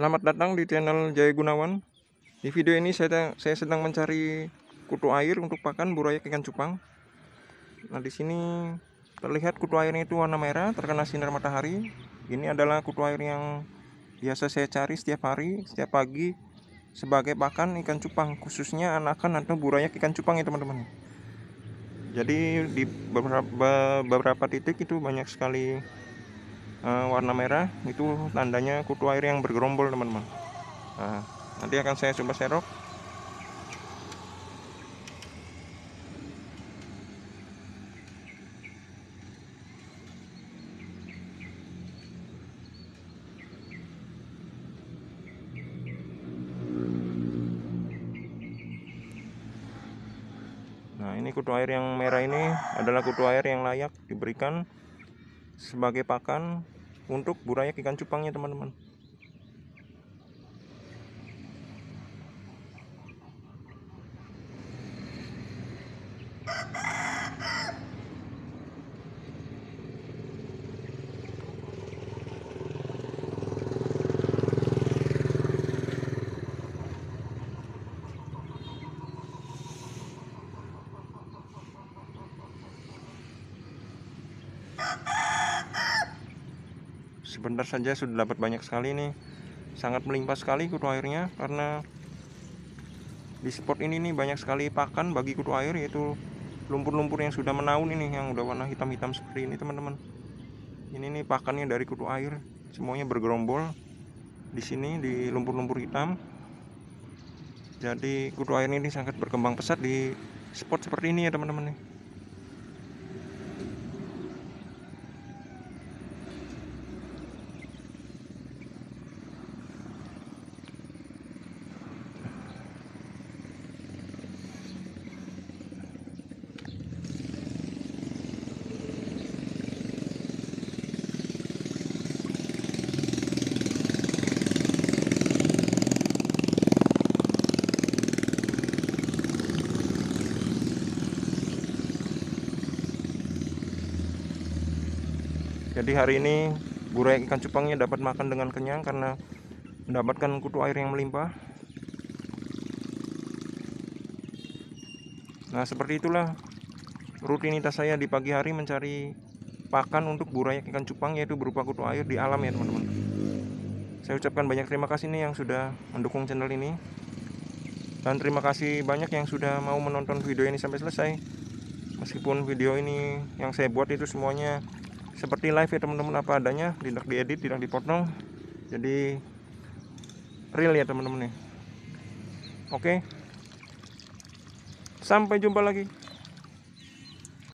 Selamat datang di channel Jaya Gunawan. Di video ini saya saya sedang mencari kutu air untuk pakan burayak ikan cupang. Nah, di sini terlihat kutu airnya itu warna merah terkena sinar matahari. Ini adalah kutu air yang biasa saya cari setiap hari, setiap pagi sebagai pakan ikan cupang, khususnya anakan atau burayak ikan cupang ya teman-teman. Jadi di beberapa beberapa titik itu banyak sekali uh, warna merah itu tandanya kutu air yang bergerombol teman-teman. Nah, nanti akan saya coba serok. Nah ini kutu air yang merah ini adalah kutu air yang layak diberikan sebagai pakan untuk burayak ikan cupangnya teman-teman sebentar saja sudah dapat banyak sekali nih. Sangat melimpah sekali kutu airnya karena di spot ini nih banyak sekali pakan bagi kutu air yaitu lumpur-lumpur yang sudah menaun ini yang udah warna hitam-hitam seperti ini teman-teman. Ini nih pakannya dari kutu air. Semuanya bergerombol di sini di lumpur-lumpur hitam. Jadi kutu air ini sangat berkembang pesat di spot seperti ini ya teman-teman nih Jadi hari ini burayak ikan cupangnya dapat makan dengan kenyang karena mendapatkan kutu air yang melimpah. Nah seperti itulah rutinitas saya di pagi hari mencari pakan untuk burayak ikan cupang yaitu berupa kutu air di alam ya teman-teman. Saya ucapkan banyak terima kasih nih yang sudah mendukung channel ini. Dan terima kasih banyak yang sudah mau menonton video ini sampai selesai. Meskipun video ini yang saya buat itu semuanya seperti live ya teman-teman apa adanya. Tidak diedit tidak dipotong. Jadi real ya teman-teman nih oke. Sampai jumpa lagi